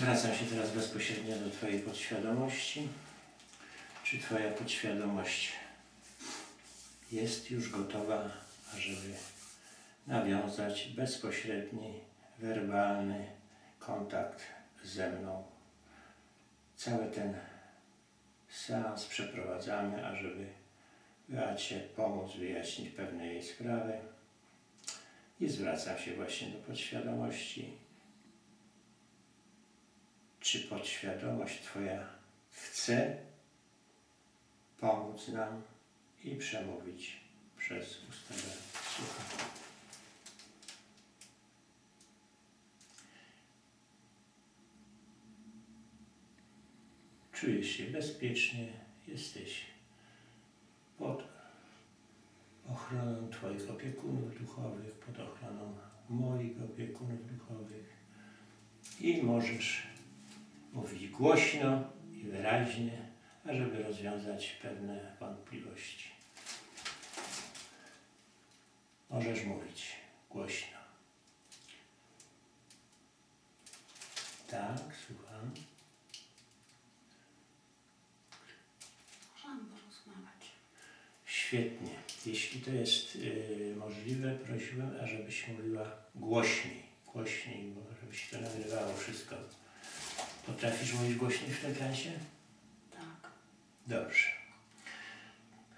Zwracam się teraz bezpośrednio do Twojej podświadomości. Czy Twoja podświadomość jest już gotowa, ażeby nawiązać bezpośredni, werbalny kontakt ze mną? Cały ten seans przeprowadzamy, ażeby Beacie pomóc wyjaśnić pewne jej sprawy. I zwracam się właśnie do podświadomości. Czy podświadomość Twoja chce pomóc nam i przemówić przez usta Słucham. Czujesz się bezpiecznie, jesteś pod ochroną Twoich opiekunów duchowych, pod ochroną moich opiekunów duchowych i możesz mówić głośno i wyraźnie, ażeby rozwiązać pewne wątpliwości. Możesz mówić głośno. Tak, słucham. Możemy porozmawiać. Świetnie. Jeśli to jest y, możliwe, prosiłem, ażebyś mówiła głośniej. Głośniej, bo żeby się to nagrywało wszystko. Potrafisz mówić głośniej w tym transie? Tak. Dobrze.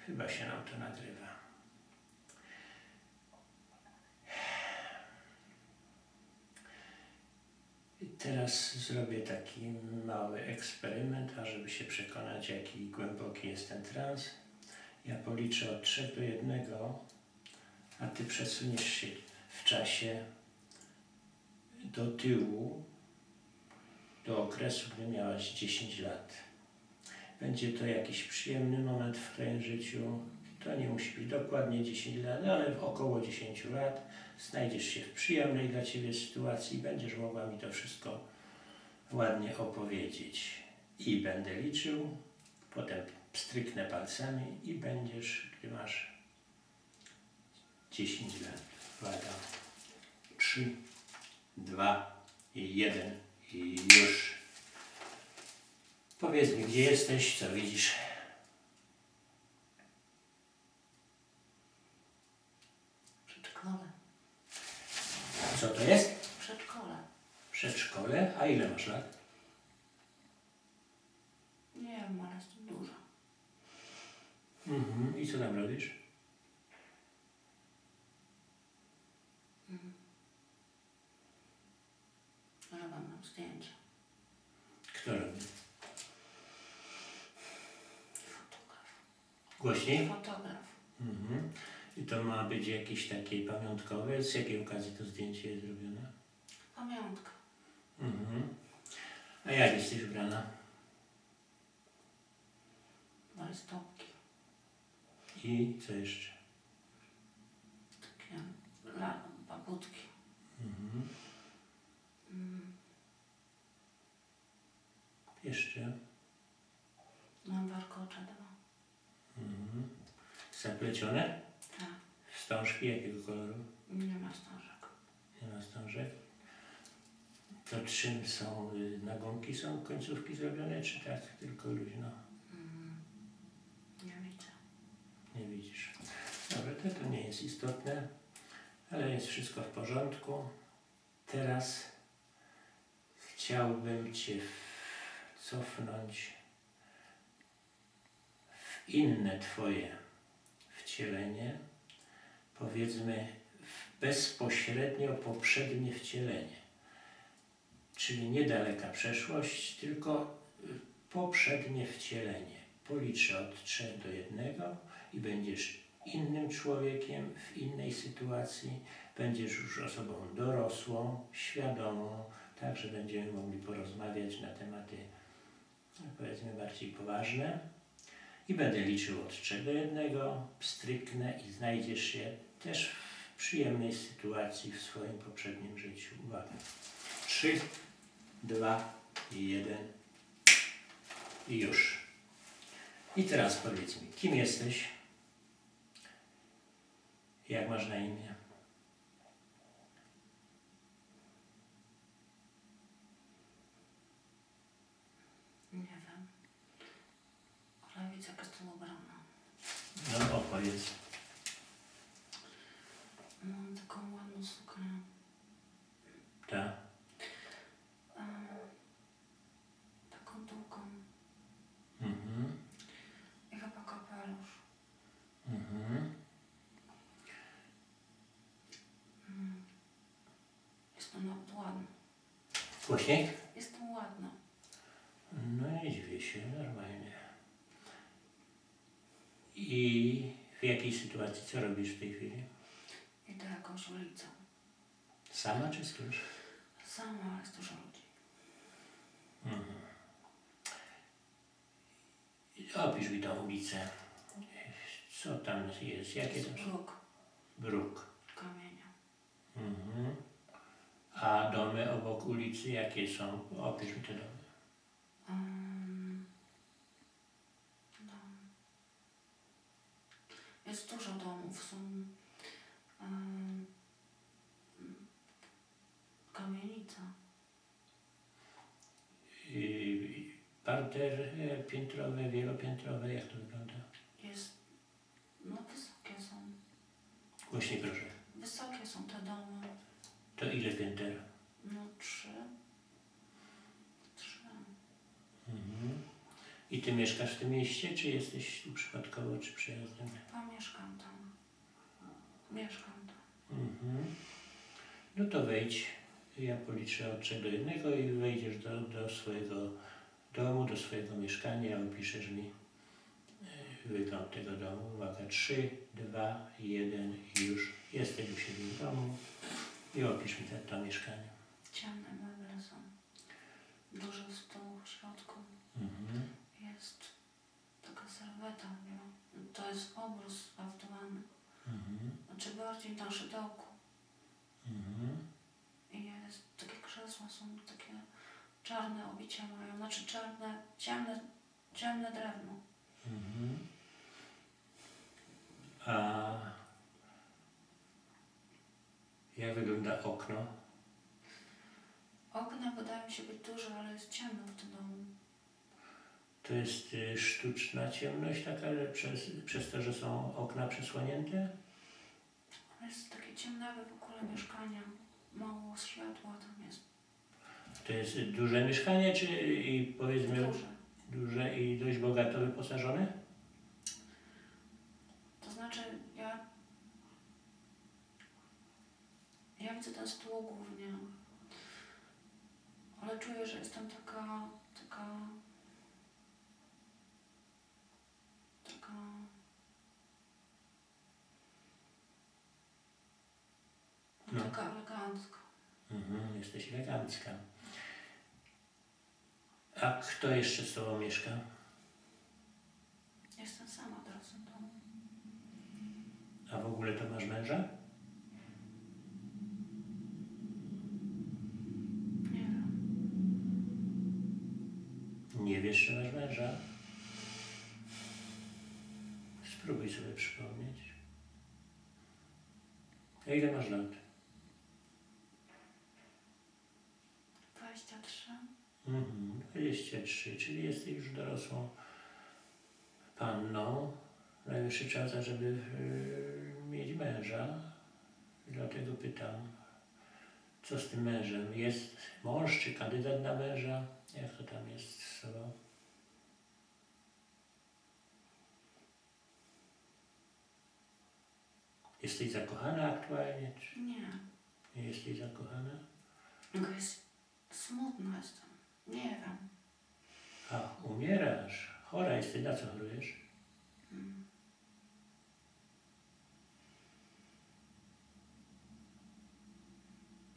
Chyba się nam to nagrywa. I teraz zrobię taki mały eksperyment, ażeby się przekonać, jaki głęboki jest ten trans. Ja policzę od 3 do 1, a Ty przesuniesz się w czasie do tyłu, do okresu, gdy miałaś 10 lat. Będzie to jakiś przyjemny moment w Twoim życiu. To nie musi być dokładnie 10 lat, ale około 10 lat. Znajdziesz się w przyjemnej dla Ciebie sytuacji i będziesz mogła mi to wszystko ładnie opowiedzieć. I będę liczył, potem pstryknę palcami i będziesz, gdy masz 10 lat. Uwaga. 3, 2 i 1 i już. Powiedz mi, gdzie jesteś, co widzisz? Przedszkole. Co to jest? Przedszkole. Przedszkole. A ile masz lat? Nie wiem, ale jest dużo. Mhm. I co tam robisz? Robię nam zdjęcia. Kto robi? Fotograf. Głośniej? Fotograf. Mhm. I to ma być jakieś takie pamiątkowe? Z jakiej okazji to zdjęcie jest zrobione? Pamiątka. Mhm. A jak jesteś ubrana? Rajstopki. I co jeszcze? Takie la, babutki. Mhm. Mm. Jeszcze? Mam. Mhm. Zaplecione? Tak. Wstążki jakiego koloru? Nie ma stążek. Nie ma wstążek. To czym są y, nagonki? Są końcówki zrobione, czy tak tylko luźno? Mm. Nie widzę. Nie widzisz. Dobra, to, to nie jest istotne, ale jest wszystko w porządku. Teraz chciałbym Cię cofnąć w inne Twoje wcielenie, powiedzmy bezpośrednio poprzednie wcielenie. Czyli niedaleka przeszłość, tylko y, poprzednie wcielenie. Policzę od 3 do 1 i będziesz innym człowiekiem w innej sytuacji, będziesz już osobą dorosłą, świadomą, tak, że będziemy mogli porozmawiać na tematy no, powiedzmy bardziej poważne. I będę liczył od 3 do 1, pstryknę i znajdziesz się też w przyjemnej sytuacji w swoim poprzednim życiu. Uwaga. 3, 2 i 1 i już. I teraz powiedz mi, kim jesteś? Jak masz na imię? są ubrana. No opowiedz. Mam taką ładną suknię. Ta. E, taką długą. Mhm. I chyba kapelusz. Mhm. Mm. Jestem nawet ładna. Głośniej? Jestem ładna. No nie dziwię się, I w jakiej sytuacji, co robisz w tej chwili? Idę jakąś ulicą. Sama czy z kimś? Sama, ale jest dużo ludzi. Mhm. Opisz mi tą ulicę. Co tam jest? Jakie Jest tam bruk Bruk. kamienia. Mhm. A domy obok ulicy jakie są? Opisz mi te domy. Um, no. Jest Są kamienica. I parter e, piętrowe, wielopiętrowe, jak to wygląda? Jest, no wysokie są. Głośniej proszę. Wysokie są te domy. To ile pięter? No trzy. Trzy. Mhm. I ty mieszkasz w tym mieście, czy jesteś tu przypadkowo, czy przyjazdem? A mieszkam tam. Mieszkam tam. Mhm. No to wejdź. Ja policzę od 3 do 1 i wejdziesz do, do swojego domu, do swojego mieszkania, opiszesz mi e, wygląd tego domu. Uwaga, 3, 2, 1 i już jesteś u siebie w domu i opisz mi te, to mieszkanie. Ciemne meble są. Duży stół w środku. Mhm. Jest taka serweta. To jest obrus haftowany. Mhm. Znaczy bardziej na szydełku. Mhm. I jest, takie krzesła są takie czarne obicia mają. Znaczy czarne, ciemne, ciemne drewno. Mhm. A jak wygląda okno? Okna wydają się być duże, ale jest ciemno w tym domu. To jest y, sztuczna ciemność taka, że przez, przez to, że są okna przesłonięte? Jest takie ciemnawe w ogóle mieszkania. Mało światła tam jest. To jest duże mieszkanie, czy i powiedzmy Duże. duże i dość bogato wyposażone? To znaczy ja ja widzę ten stół głównie, ale czuję, że jestem taka, taka, No. taka elegancka. Mhm, jesteś elegancka. A kto jeszcze z Tobą mieszka? Jestem sama teraz w domu. A w ogóle to masz męża? Nie wiem. Nie wiesz, czy masz męża? Spróbuj sobie przypomnieć. A ile masz lat? 23. Mhm, 23, czyli jesteś już dorosłą panną. Najwyższy czas, żeby yy, mieć męża. Dlatego pytam, co z tym mężem? Jest mąż czy kandydat na męża? Jak to tam jest z sobą? Jesteś zakochana aktualnie, czy Nie. nie jesteś zakochana? Jest smutna jestem. Nie wiem. A, umierasz. Chora jesteś, na co chorujesz? Mm.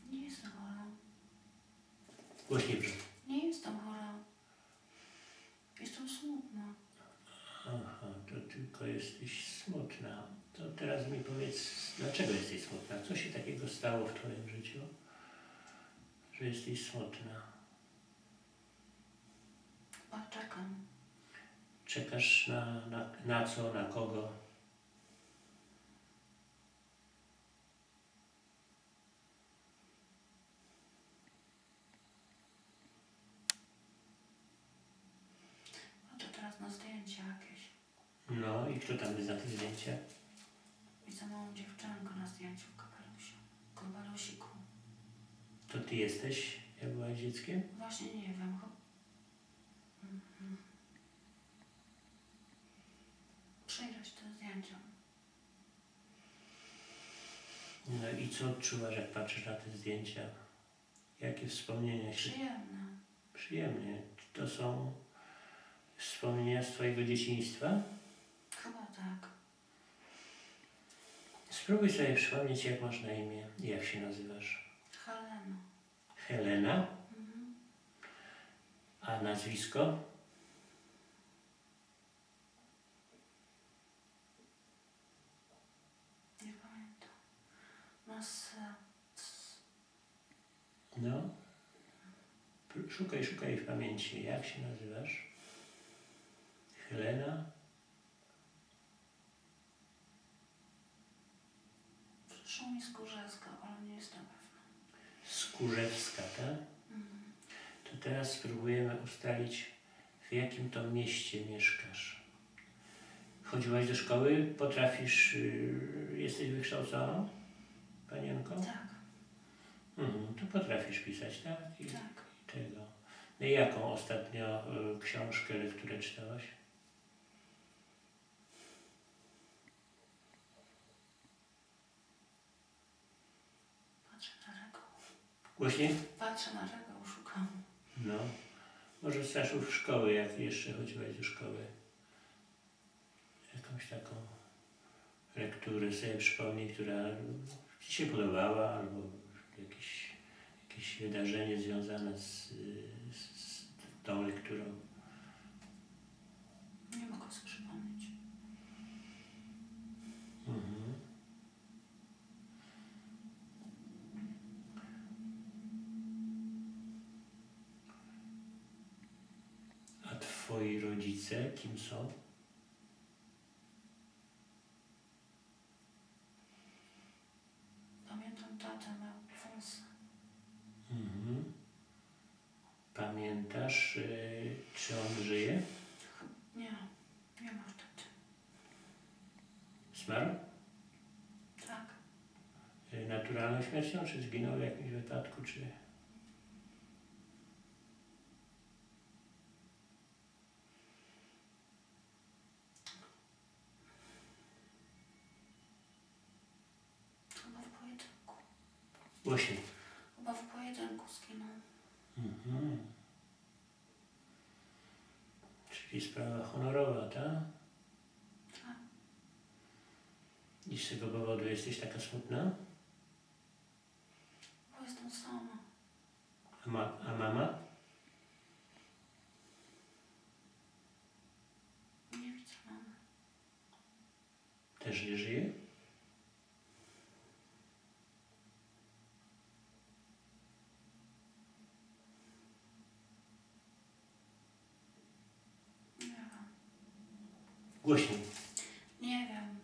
Nie jestem chora. Głośniej proszę. Nie jestem chora. Jestem smutna. Aha, to tylko jesteś smutna. To teraz mi powiedz, dlaczego jesteś smutna? Co się takiego stało w Twoim życiu, że jesteś smutna? Chyba czekam. Czekasz na, na, na co, na kogo? Patrzę teraz na zdjęcia jakieś. i kto tam jest na tych zdjęciach? Widzę małą dziewczynkę na zdjęciu w kapelusiu. Kapelusiku. To ty jesteś, jak byłaś dzieckiem? Właśnie nie wiem. chyba- Przyjrzeć te zdjęcia. No i co odczuwasz, jak patrzysz na te zdjęcia? Jakie wspomnienia się... Przyjemne. Przyjemnie. Czy to są wspomnienia z twojego dzieciństwa? Chyba tak. Spróbuj sobie przypomnieć, jak masz na imię i jak się nazywasz. Helena. Helena, Mhm. a nazwisko? Nie pamiętam. Nas... No. Pr- Szukaj, szukaj w pamięci. Jak się nazywasz? Helena? Przyszło mi z Górzewska, ale nie jestem pewna. Skórzewska, tak? Mhm. To teraz spróbujemy ustalić, w jakim to mieście mieszkasz. Chodziłaś do szkoły? Potrafisz, yy, jesteś wykształcona, panienko? Tak, Mhm, to potrafisz pisać, tak? I, tak. i tego. No i jaką ostatnio y, książkę, lekturę czytałaś? Patrzę na regał. Głośniej? Patrzę na regał, szukam. No. Może z czasów szkoły, jak jeszcze chodziłaś do szkoły. Jakąś taką lekturę sobie przypomnij, która Ci się podobała, albo jakieś, jakieś wydarzenie związane z, z, z tą lekturą. Nie mogę sobie przypomnieć. Mhm. A twoi rodzice kim są? Pamiętam tatę, miał wąsy. Mhm. Pamiętasz, y, czy on żyje? Nie, nie ma taty. Zmarł? Tak, Y, Naturalną śmiercią, czy zginął w jakimś wypadku, czy... chyba w pojedynku. Głośniej. Chyba w pojedynku zginął. Mhm. Czyli sprawa honorowa, tak? Tak. I z tego powodu jesteś taka smutna? Bo jestem sama. A, ma, a mama? Nie widzę mamy. Też nie żyje? Nie wiem. Głośniej. Nie wiem.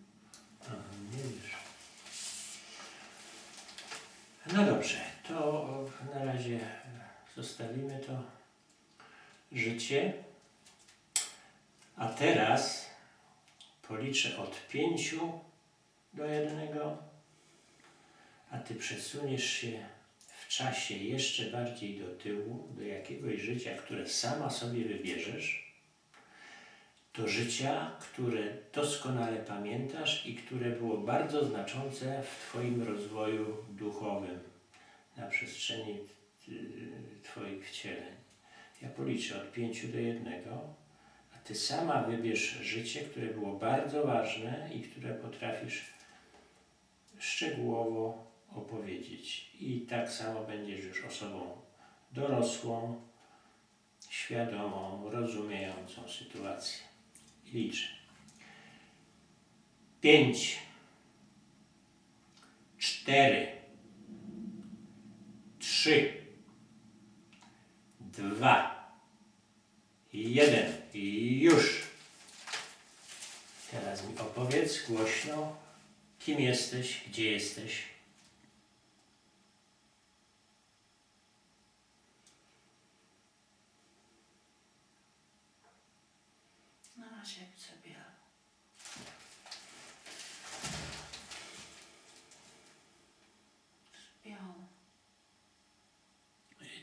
Aha, nie wiesz. No dobrze, to na razie zostawimy to życie. A teraz policzę od pięciu do jednego, a ty przesuniesz się w czasie jeszcze bardziej do tyłu, do jakiegoś życia, które sama sobie wybierzesz do życia, które doskonale pamiętasz i które było bardzo znaczące w Twoim rozwoju duchowym na przestrzeni y, Twoich wcieleń. Ja policzę od pięciu do jednego, a Ty sama wybierz życie, które było bardzo ważne i które potrafisz szczegółowo opowiedzieć. I tak samo będziesz już osobą dorosłą, świadomą, rozumiejącą sytuację. Pięć, cztery, trzy, dwa, jeden i już. Teraz mi opowiedz głośno, kim jesteś, gdzie jesteś. Na razie widzę biel.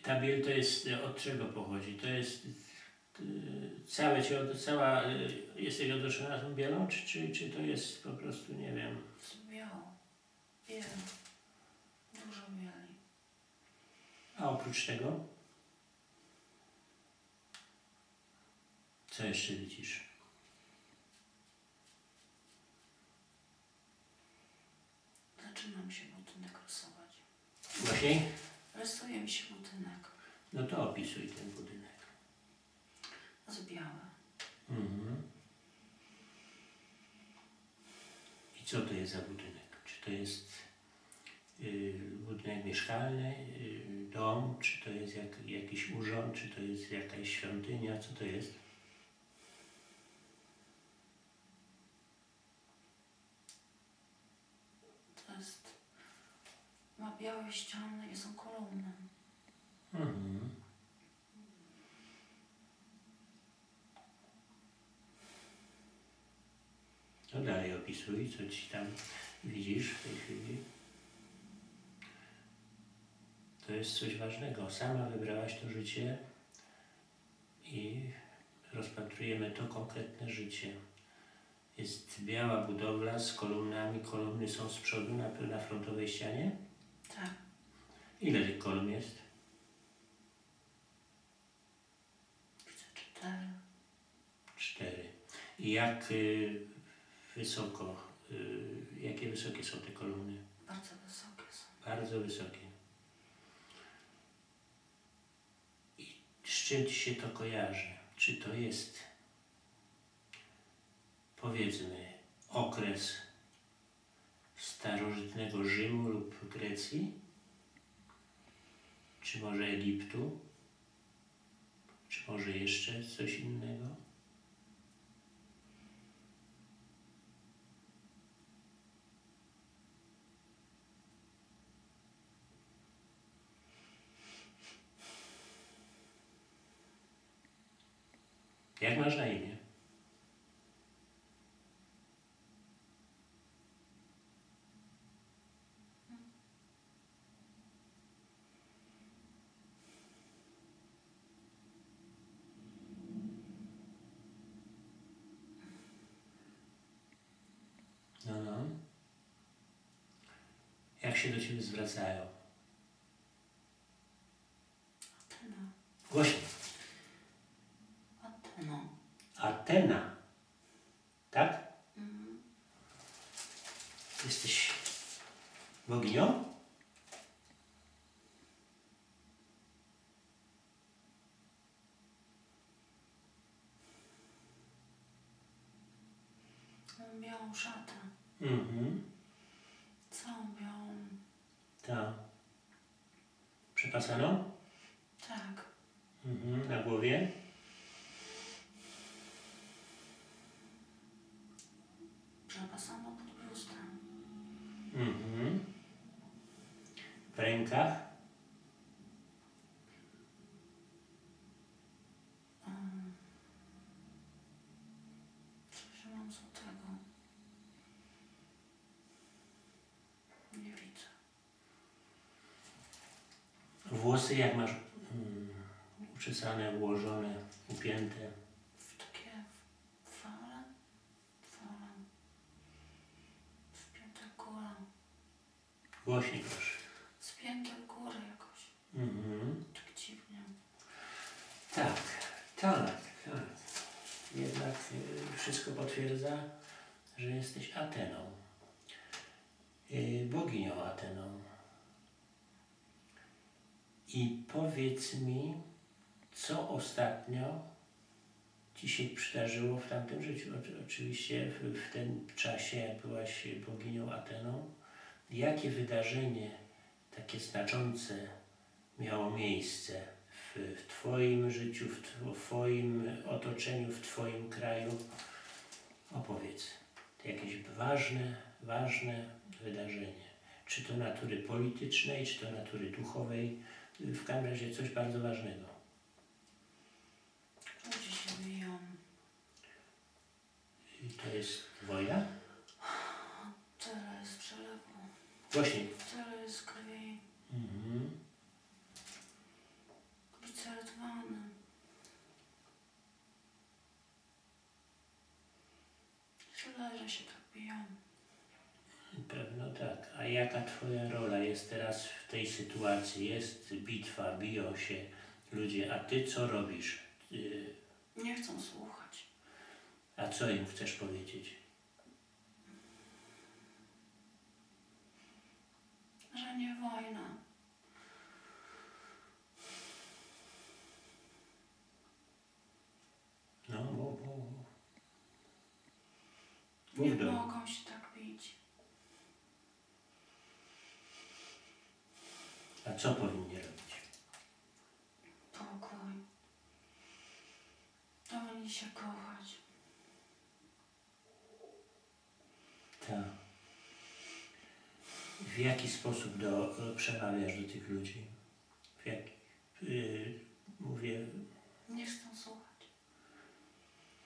Ta biel to jest, e, od czego pochodzi? To jest e, całe od- cała, e, jesteś otoczona tą bielą, czy, czy, czy to jest po prostu, nie wiem, Biało. Biel. Dużo bieli. a oprócz tego? Co jeszcze widzisz? Zaczyna mi się budynek rysować. Głośniej? Rysuje mi się budynek. No to opisuj ten budynek. Z białe. Mhm. I co to jest za budynek? Czy to jest y, budynek mieszkalny, y, dom, czy to jest jak, jakiś urząd, czy to jest jakaś świątynia, co to jest? To jest... Ma białe ściany i są kolumny. Mhm. No dalej opisuj, co ci tam widzisz w tej chwili. To jest coś ważnego. Sama wybrałaś to życie i rozpatrujemy to konkretne życie. Jest biała budowla z kolumnami. Kolumny są z przodu na, na frontowej ścianie. Tak. Ile tych kolumn jest? Cztery. Cztery. I jak y, wysoko, y, jakie wysokie są te kolumny? Bardzo wysokie są. Bardzo wysokie. I z czym ci się to kojarzy? Czy to jest, powiedzmy, okres starożytnego Rzymu lub Grecji? Czy może Egiptu? Czy może jeszcze coś innego? Jak masz na imię? No, no. Jak się do ciebie zwracają? Atena. Głośniej. Atena. Atena. Tak? Mhm. Jesteś boginią? Mam białą szatę. Mhm. Całą białą. Tak. Mhm. Na głowie? Przepasono pod biustem. Mhm. W rękach? Um, coś mam złotego. Nie widzę. Włosy jak masz mm, uczesane, ułożone, upięte? W takie fale. Fale. Wpięte w górę. Głośniej proszę. Spięte w górę jakoś. Mhm. Tak dziwnie. Tak, tak, tak. Jednak y, wszystko potwierdza, że jesteś Ateną. Y, boginią Ateną. I powiedz mi, co ostatnio Ci się przydarzyło w tamtym życiu? Oczy- Oczywiście w, w tym czasie, jak byłaś boginią Ateną, jakie wydarzenie takie znaczące miało miejsce w, w Twoim życiu, w Twoim otoczeniu, w Twoim kraju? Opowiedz. Jakieś ważne, ważne wydarzenie. Czy to natury politycznej, czy to natury duchowej, w każdym razie coś bardzo ważnego. Ludzie się biją. I to jest wojna? Jest przelewu. Głośniej. Tyle jest krwi. Mhm. Źle, że się tak biją. Pewno tak. A jaka Twoja rola jest teraz w tej sytuacji? Jest bitwa, biją się ludzie, a Ty co robisz? Nie chcą słuchać. A co im chcesz powiedzieć? Że nie wojna. No, mów, mów, mów. Nie mogą się tak bić. A co powinni robić? Pokój. Powinni się kochać. Tak. W jaki sposób do, przemawiasz do tych ludzi? W jak, y, mówię, Nie chcą słuchać.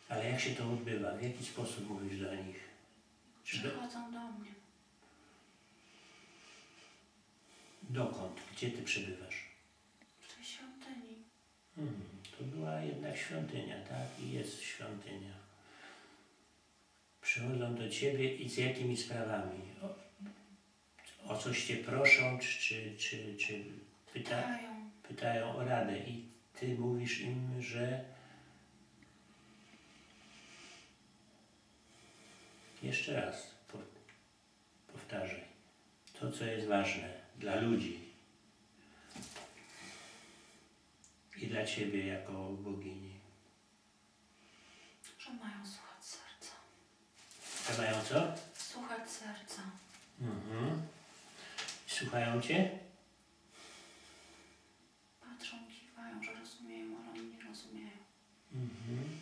ale jak się to odbywa? W jaki sposób mówisz do nich? Przychodzą do mnie. Dokąd? Gdzie ty przebywasz? W tej świątyni. Hmm, to była jednak świątynia, tak? I jest świątynia. Przychodzą do ciebie i z jakimi sprawami? O, o coś cię proszą, czy, czy, czy, czy pyta, Pytają. pytają o radę i ty mówisz im, że jeszcze raz po, powtarzaj to, co jest ważne dla ludzi i dla ciebie jako bogini. Że mają słuchać serca. A mają co? Słuchać serca. Mhm. Słuchają cię? Patrzą, kiwają, że rozumieją, ale oni nie rozumieją. Mhm.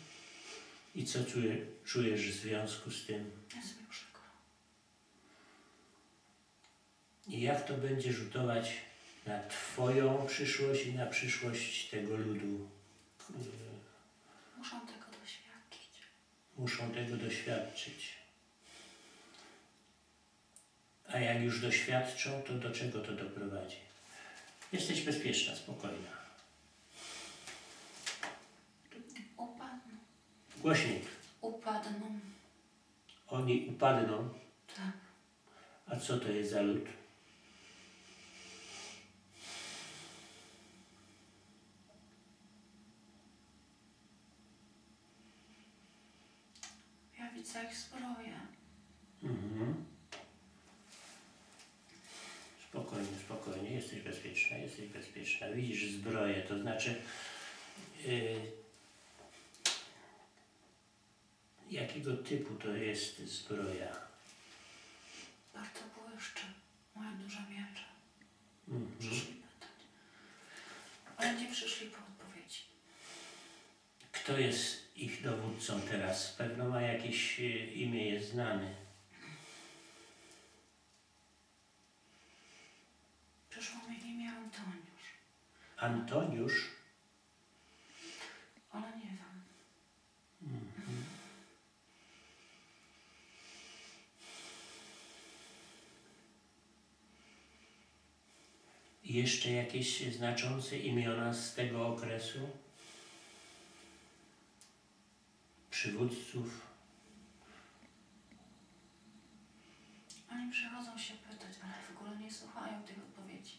I co czuje, czujesz w związku z tym? Jest mi przykro. I jak to będzie rzutować na Twoją przyszłość i na przyszłość tego ludu? Yy, Muszą tego doświadczyć. Muszą tego doświadczyć. A jak już doświadczą, to do czego to doprowadzi? Jesteś bezpieczna, spokojna. Upadną. Głośniej. Upadną. Oni upadną. Tak. A co to jest za lud? Ja widzę ich zbroję. Mhm. Spokojnie, spokojnie, jesteś bezpieczna, jesteś bezpieczna. Widzisz zbroję, to znaczy yy, jakiego typu to jest zbroja? Bardzo błyszczy. Mają duże miecze. Mhm. Przyszli pytać. Ale nie przyszli po odpowiedzi. Kto jest ich dowódcą teraz? Pewno ma jakieś yy, imię, jest znany. Przyszło mi imię Antoniusz. Antoniusz? Ale nie wiem. Mhm. Jeszcze jakieś znaczące imiona z tego okresu? Przywódców? Oni przychodzą się pytać, ale w ogóle nie słuchają tych odpowiedzi.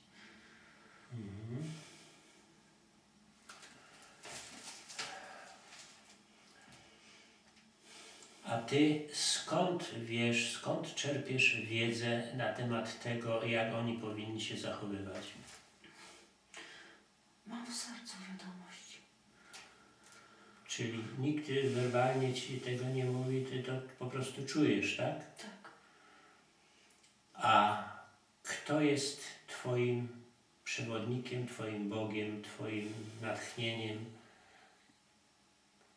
Mhm. A ty skąd wiesz, skąd czerpiesz wiedzę na temat tego, jak oni powinni się zachowywać? Mam w sercu wiadomość. Czyli nikt werbalnie ci tego nie mówi, ty to po prostu czujesz, tak? Tak. A kto jest Twoim przewodnikiem, Twoim Bogiem, Twoim natchnieniem?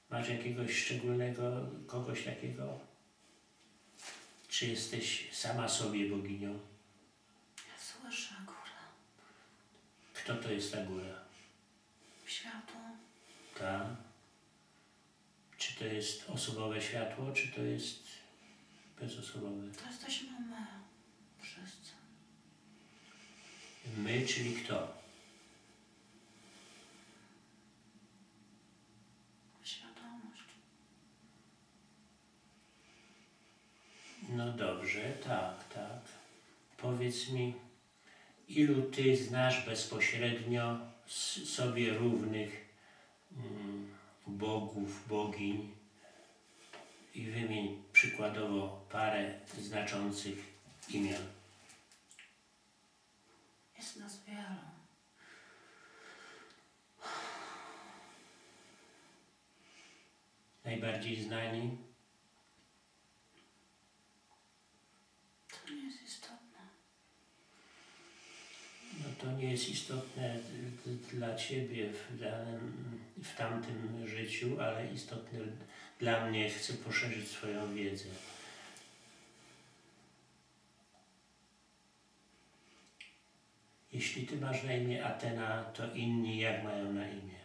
Masz jakiegoś szczególnego, kogoś takiego? Czy jesteś sama sobie boginią? Ja słyszę górę. Kto to jest ta góra? Światło. Ta? Czy to jest osobowe światło, czy to jest bezosobowe? To jesteśmy my. Wszyscy. My, czyli kto? Świadomość. Dobrze, tak, tak. Powiedz mi, ilu ty znasz bezpośrednio sobie równych mm, bogów, bogiń i wymień przykładowo parę znaczących imion. Jest nas wielu. Najbardziej znani? To nie jest istotne. No to nie jest istotne dla Ciebie w, danym, w tamtym życiu, ale istotne dla mnie. Chcę poszerzyć swoją wiedzę. Jeśli Ty masz na imię Atena, to inni jak mają na imię?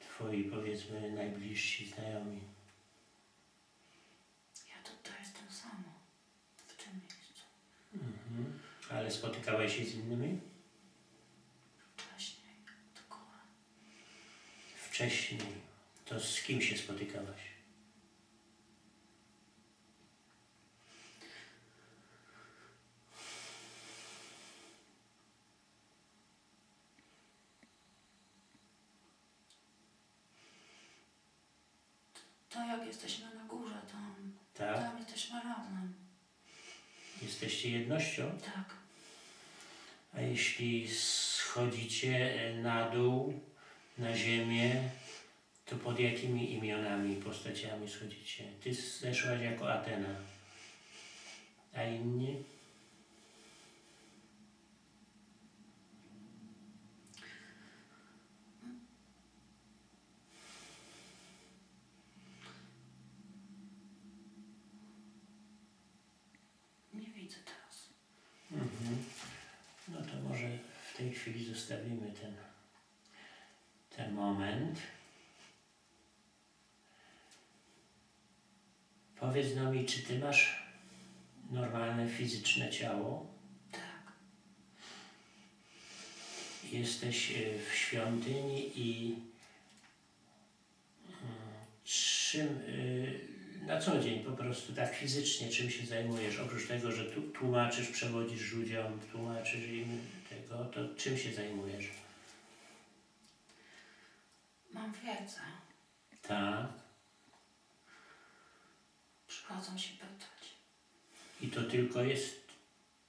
Twoi, powiedzmy, najbliżsi znajomi. Ja tutaj jestem sama. W tym miejscu. Mhm. Ale spotykałeś się z innymi? Wcześniej. Do góry. Wcześniej. To z kim się spotykałaś? To jak jesteśmy na górze, tam, Tak? tam jesteśmy razem. Jesteście jednością? Tak. A jeśli schodzicie na dół, na ziemię, to pod jakimi imionami, postaciami schodzicie? Ty zeszłaś jako Atena, a inni? Nie widzę teraz. Mhm. No to może w tej chwili zostawimy ten, ten moment. Powiedz no mi, czy ty masz normalne fizyczne ciało? Tak. Jesteś e, w świątyni i mm, czym e, na co dzień po prostu tak fizycznie czym się zajmujesz? Oprócz tego, że tłumaczysz, przewodzisz ludziom, tłumaczysz im tego, to czym się zajmujesz? Mam wiedzę. Tak. Przychodzą się pytać. I to tylko jest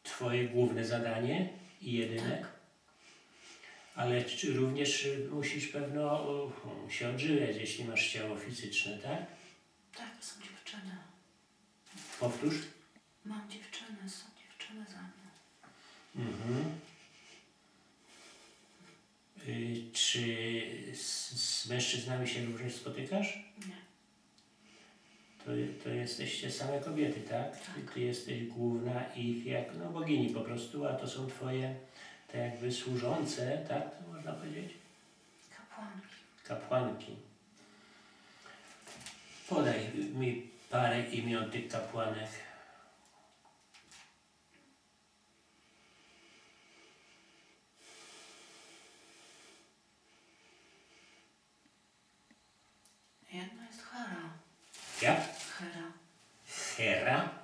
twoje główne zadanie i jedyne? Tak. Ale czy również musisz pewno się odżywiać, jeśli masz ciało fizyczne, tak? Tak, są dziewczyny. Powtórz. Mam dziewczyny, są dziewczyny za mną. Mhm. Y, czy z, mężczyznami się również spotykasz? Nie. To, to jesteście same kobiety, tak? Ty, Tak. ty jesteś główna ich jak no, bogini po prostu, a to są twoje te jakby służące, tak? To można powiedzieć? Kapłanki. Kapłanki. Podaj mi parę imion tych kapłanek. Ja? Gera. Gera.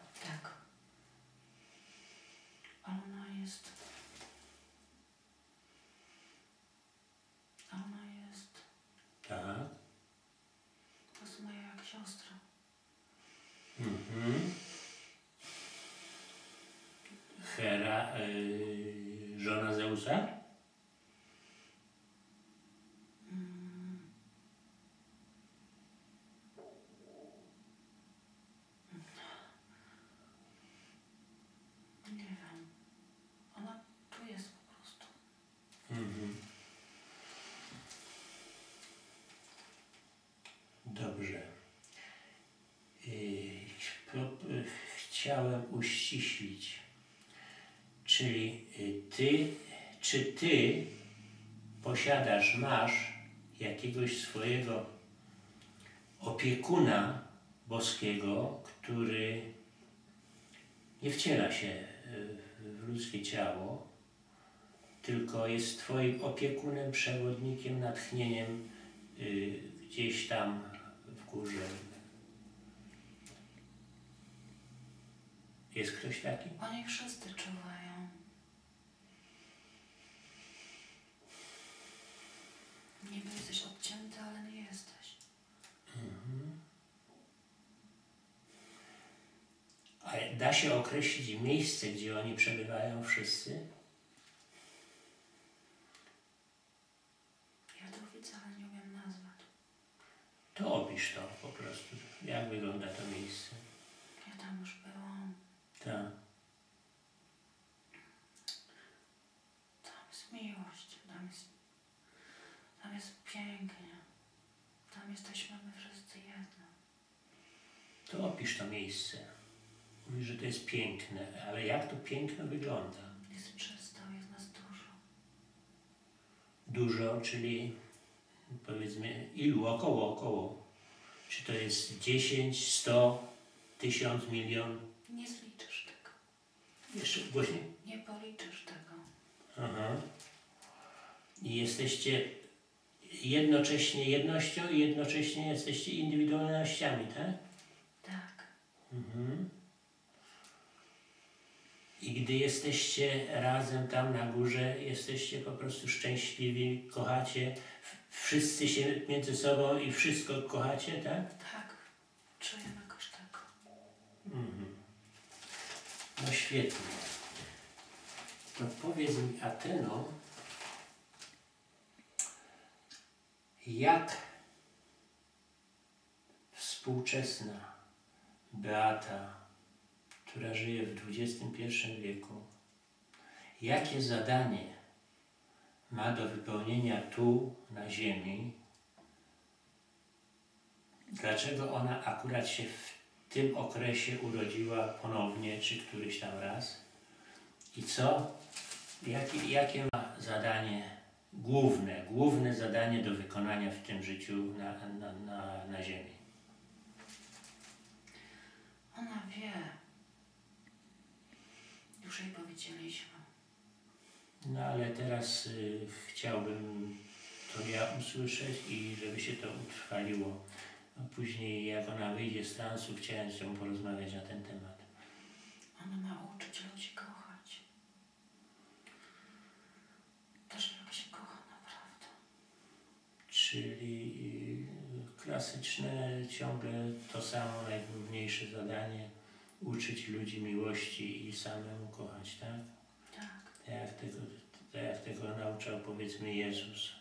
Chciałem uściślić. Czyli y, ty, czy ty posiadasz, masz jakiegoś swojego opiekuna boskiego, który nie wciela się y, w ludzkie ciało, tylko jest Twoim opiekunem, przewodnikiem, natchnieniem y, gdzieś tam w górze. Jest ktoś taki? Oni wszyscy czuwają. Niby jesteś odcięty, ale nie jesteś. A da się określić miejsce, gdzie oni przebywają wszyscy? Ja to widzę, ale nie umiem nazwać. To opisz to po prostu. Jak wygląda to miejsce? Ja tam już byłam. Tak. Tam jest miłość. Tam jest, tam jest pięknie. Tam jesteśmy my wszyscy jedno. To opisz to miejsce. Mówisz, że to jest piękne, ale jak to piękno wygląda? Jest czysto, jest nas dużo. Dużo, czyli powiedzmy ilu? Około, około. Czy to jest 10, 100, 1000, milion? Nie. Jeszcze głośniej? Nie policzysz tego. Aha. I jesteście jednocześnie jednością i jednocześnie jesteście indywidualnościami, tak? Tak. Mhm. I gdy jesteście razem tam na górze, jesteście po prostu szczęśliwi, kochacie, wszyscy się między sobą i wszystko kochacie, tak? Tak. Czujemy jakoś tak. Mhm. No świetnie. To powiedz mi, Ateno, jak współczesna Beata, która żyje w XXI wieku, jakie zadanie ma do wypełnienia tu, na Ziemi? Dlaczego ona akurat się w tym okresie urodziła ponownie, czy któryś tam raz? I co? Jakie, jakie ma zadanie główne, główne zadanie do wykonania w tym życiu na, na, na, na Ziemi? Ona wie. Już jej powiedzieliśmy. No ale teraz y, chciałbym to ja usłyszeć i żeby się to utrwaliło. A później jak ona wyjdzie z transu, chciałem z nią porozmawiać na ten temat. Ona ma uczyć ludzi kochać. Też jak się kocha naprawdę. Czyli y, klasyczne, ciągle to samo, najgłówniejsze zadanie uczyć ludzi miłości i samemu kochać, tak? Tak. Tak jak tego, tak jak tego nauczał powiedzmy Jezus.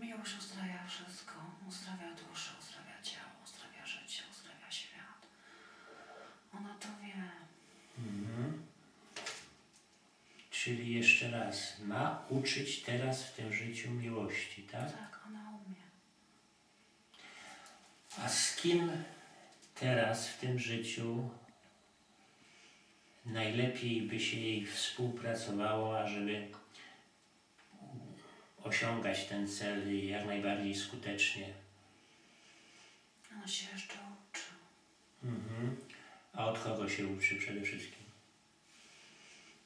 Miłość uzdrawia wszystko. Uzdrawia duszę, uzdrawia ciało, uzdrawia życie, uzdrawia świat. Ona to wie. Mhm. Czyli jeszcze raz, ma uczyć teraz w tym życiu miłości, tak? Tak, ona umie. A z kim teraz w tym życiu najlepiej by się jej współpracowało, ażeby osiągać ten cel jak najbardziej skutecznie? Ona się jeszcze uczy. Mhm. A od kogo się uczy przede wszystkim?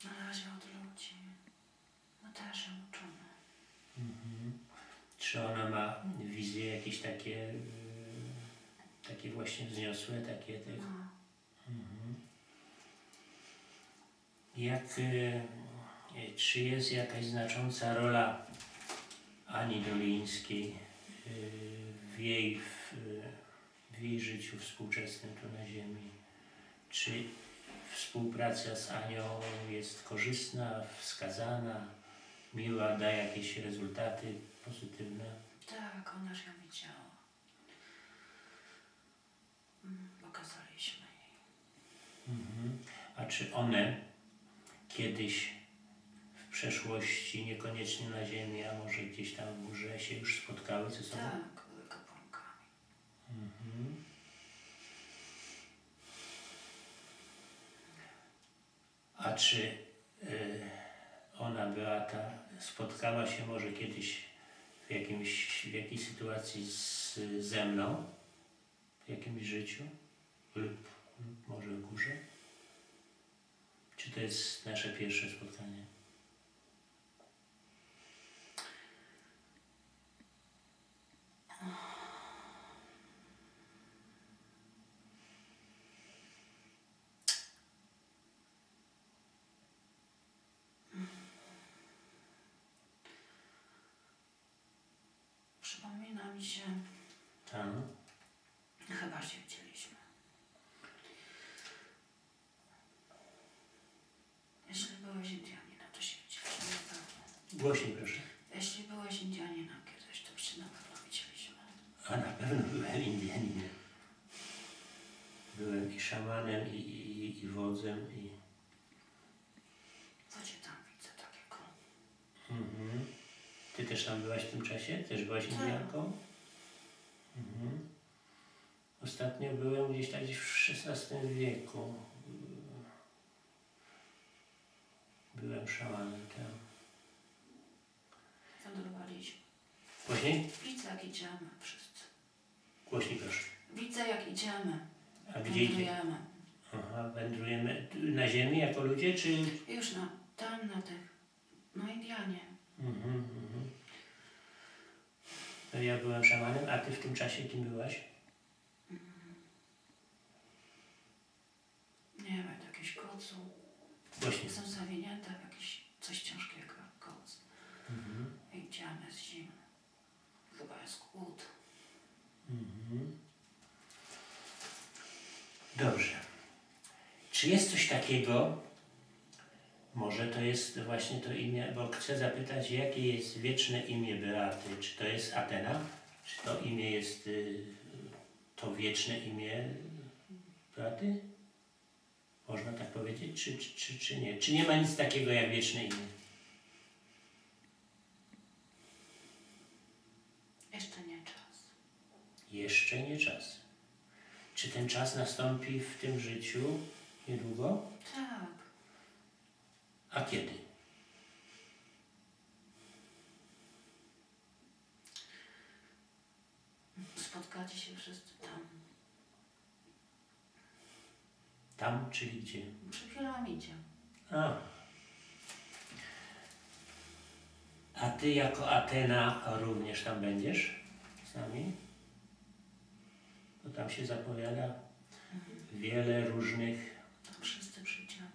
Na razie od ludzi. My też się uczymy. Mhm. Czy ona ma wizje jakieś takie, y, takie właśnie wzniosłe, takie No. Mhm. Jak, y, czy jest jakaś znacząca rola Ani Dolińskiej y, w jej, w, w jej życiu współczesnym tu na Ziemi? Czy współpraca z Anią jest korzystna, wskazana, miła, da jakieś rezultaty pozytywne? Tak, ona się widziała. Mm, Pokazaliśmy jej. Mhm. A czy one kiedyś przeszłości, niekoniecznie na Ziemi, a może gdzieś tam w górze się już spotkały ze sobą? Tak, były kapłankami. Mhm. A czy y, ona, Beata, spotkała się może kiedyś w, jakimś, w jakiejś sytuacji z, ze mną? W jakimś życiu? Lub, lub może w górze? Czy to jest nasze pierwsze spotkanie? Przypomina mi się. Tak. Chyba się widzieliśmy. Jeśli byłeś Indianina, to się widzieliśmy. Głośniej tak? proszę. Jeśli byłeś Indianina, Pewno byłem i szamanem, i, i, i wodzem, i... Co cię tam widzę takiego? Mhm. Ty też tam byłaś w tym czasie? Też byłaś Tak. Indianką? Mhm. Ostatnio byłem gdzieś tak gdzieś w XVI wieku. Byłem szamanem tam. Wędrowaliśmy. Głośniej? Widzę jak idziemy wszyscy. Głośniej proszę. Widzę jak idziemy. A gdzie? Wędrujemy. Aha, wędrujemy na ziemi jako ludzie, czy... Już na, tam na tych, na Indianie. Mhm, mhm. No ja byłem szamanem, a ty w tym czasie kim byłaś? Nie wiem, jakiś kocu. Głośniej. Jestem zawinięta w jakiś coś ciężkiego, koc. Mhm. Idziemy, jest zimno. Chyba jest głód. Mhm. Dobrze. Czy jest coś takiego, może to jest właśnie to imię, bo chcę zapytać, jakie jest wieczne imię Beaty? Czy to jest Atena? Czy to imię jest y, to wieczne imię Beaty? Można tak powiedzieć, czy, czy, czy, czy nie? Czy nie ma nic takiego jak wieczne imię? Jeszcze nie czas. Jeszcze nie czas. Czy ten czas nastąpi w tym życiu niedługo? Tak. A kiedy? Spotkacie się wszyscy tam. Tam, czyli gdzie? Przy piramidzie. A. A ty jako Atena również tam będziesz z nami? Bo tam się zapowiada wiele różnych. Tam wszyscy przyjdziemy.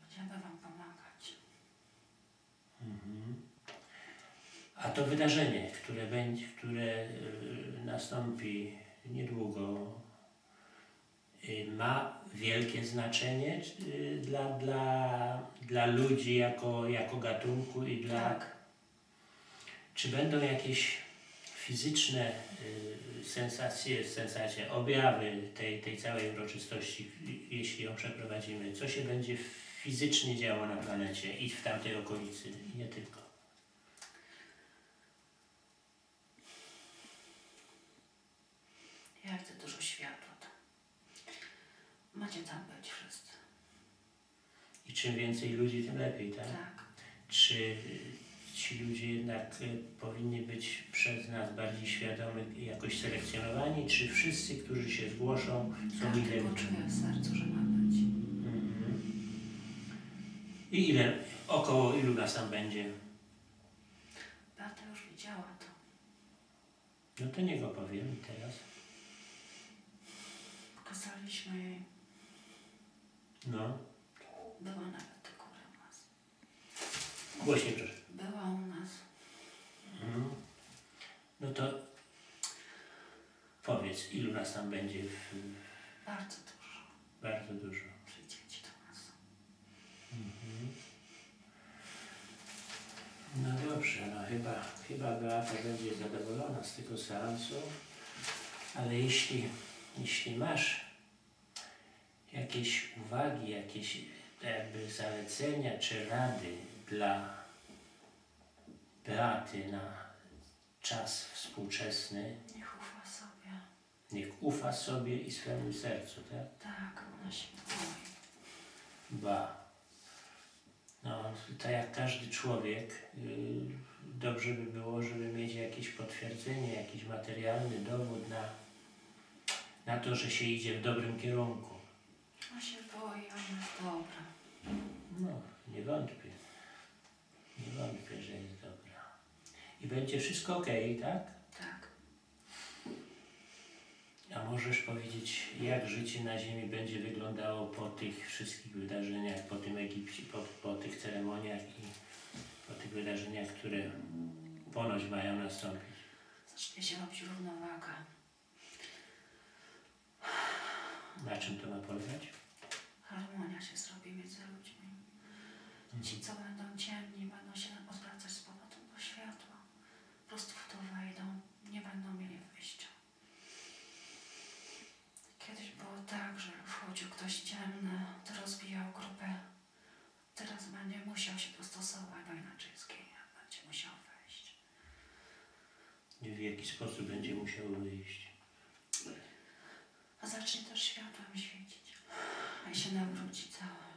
Będziemy wam pomagać. Mhm. A to wydarzenie, które będzie, które y, nastąpi niedługo, y, ma wielkie znaczenie y, dla, dla, dla ludzi jako, jako gatunku i dla. Tak. Czy będą jakieś fizyczne y, sensacje, sensacje, objawy tej, tej całej uroczystości, jeśli ją przeprowadzimy? Co się będzie fizycznie działo na planecie i w tamtej okolicy, i nie tylko? Ja chcę dużo światła. Macie tam być wszyscy. I czym więcej ludzi, tym lepiej, tak? Tak. Czy ci ludzie jednak y, powinni być przez nas bardziej świadomi, jakoś selekcjonowani, czy wszyscy, którzy się zgłoszą, są identyczni? poczuje w sercu, że ma być. Mhm. I ile, około ilu nas tam będzie? Beata już widziała to. No to niech opowiem teraz. Pokazaliśmy jej. No, Była nawet tylko u nas. głośniej proszę. Była u nas. Mhm. No to powiedz, ilu nas tam będzie? W, Bardzo dużo. bardzo dużo. Przyjdziecie do nas. Mhm. No dobrze, no chyba, chyba Beata będzie zadowolona z tego seansu, ale jeśli, jeśli masz jakieś uwagi, jakieś jakby zalecenia czy rady dla Beaty na czas współczesny, Niech ufa sobie. niech ufa sobie i swemu sercu, tak? Tak, ona się boi. Ba. No, tak jak każdy człowiek, yy, dobrze by było, żeby mieć jakieś potwierdzenie, jakiś materialny dowód na, na to, że się idzie w dobrym kierunku. Ona się boi, ona jest dobra. No, nie wątpię. Nie wątpię, że jest. I będzie wszystko ok, tak? Tak. A możesz powiedzieć, jak życie na Ziemi będzie wyglądało po tych wszystkich wydarzeniach, po tym Egipcie, po, po tych ceremoniach i po tych wydarzeniach, które ponoć mają nastąpić? Zacznie się robić równowaga. Na czym to ma polegać? Harmonia się zrobi między ludźmi. Ci, co będą ciemni, będą się odwracać z powrotem do światła. To wejdą, nie będą mieli wyjścia. Kiedyś było tak, że wchodził ktoś ciemny, to rozbijał grupę. Teraz będzie musiał się dostosować, bo inaczej zginie. Będzie musiał wejść. W jaki sposób będzie musiał wyjść? A zacznie też światłem świecić. I się nawróci całe.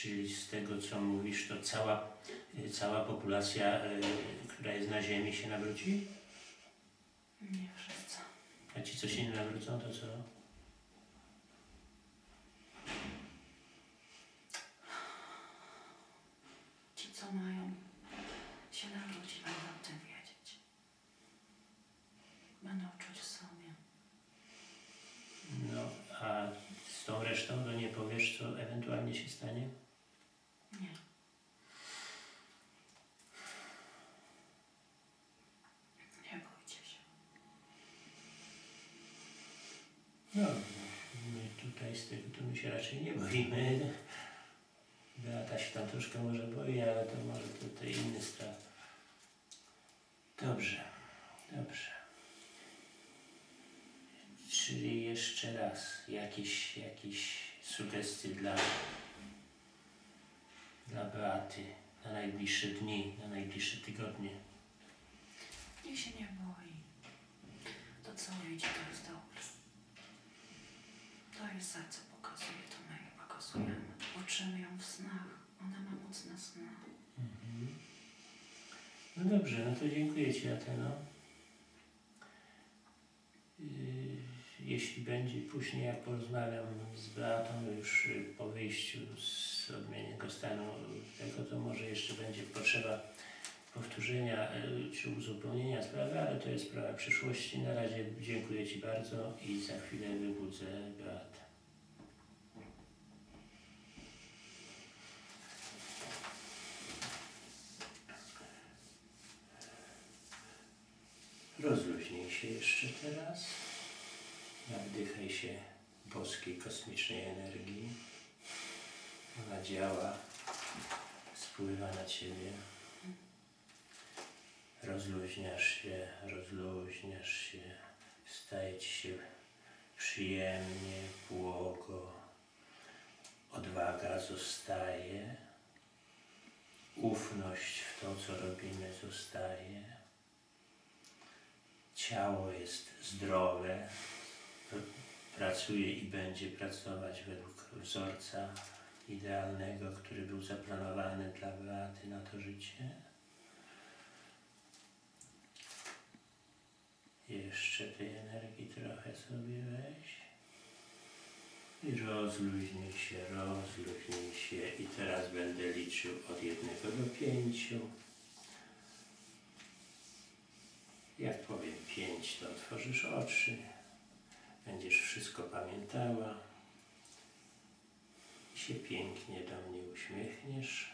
Czyli z tego, co mówisz, to cała, cała populacja, y, która jest na Ziemi, się nawróci? Nie wszyscy. A ci, co się nie nawrócą, to co? Ci, co mają się nawrócić, będą o tym wiedzieć. Będą czuć w sobie. No, a z tą resztą to nie powiesz, co ewentualnie się stanie? Nie. Nie bójcie się. No, my tutaj z tego to my się raczej nie boimy. Beata się tam troszkę może boi, ale to może tutaj inny strach. Dobrze, dobrze. Czyli jeszcze raz, jakieś, jakieś sugestie dla, dla Beaty na najbliższe dni, na najbliższe tygodnie. Niech się nie boi. To co widzi, to jest dobre. To jest za co pokazuje, to my pokazujemy. Uczymy ją w snach. Ona ma mocne sny. Mhm. No dobrze, no to dziękuję Ci, Ateno. Yy, Jeśli będzie później, jak porozmawiam z Beatą już yy, po wyjściu z odmiennego stanu tego, to może jeszcze będzie potrzeba powtórzenia yy, czy uzupełnienia sprawy, ale to jest sprawa przyszłości. Na razie dziękuję Ci bardzo i za chwilę wybudzę Beatę. Rozluźnij się jeszcze. Naddychaj się boskiej kosmicznej energii. Ona działa, spływa na ciebie. Rozluźniasz się, rozluźniasz się, staje ci się przyjemnie, błogo. Odwaga zostaje. Ufność w to, co robimy, zostaje ciało jest zdrowe, pr- pracuje i będzie pracować według wzorca idealnego, który był zaplanowany dla Beaty na to życie. Jeszcze tej energii trochę sobie weź. I rozluźnij się, rozluźnij się. I teraz będę liczył od jednego do pięciu. Jak powiem pięć, to otworzysz oczy. Będziesz wszystko pamiętała. I się pięknie do mnie uśmiechniesz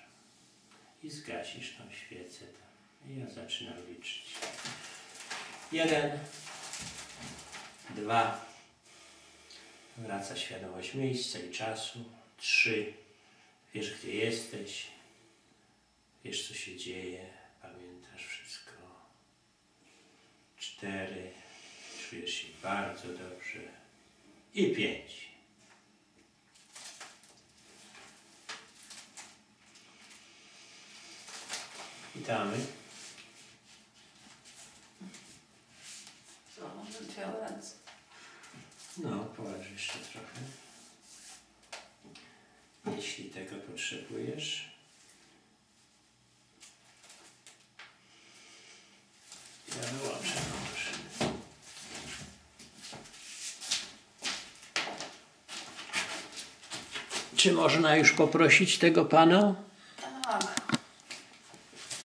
i zgasisz tą świecę. I ja zaczynam liczyć. Jeden, dwa. Wraca świadomość miejsca i czasu. Trzy. Wiesz, gdzie jesteś. Wiesz, co się dzieje. Pamiętasz wszystko cztery, czujesz się bardzo dobrze i pięć. Witamy. Co, może dwie ręce. No, połóż jeszcze trochę. Jeśli tego potrzebujesz. Ja wyłączę proszę. Czy można już poprosić tego pana?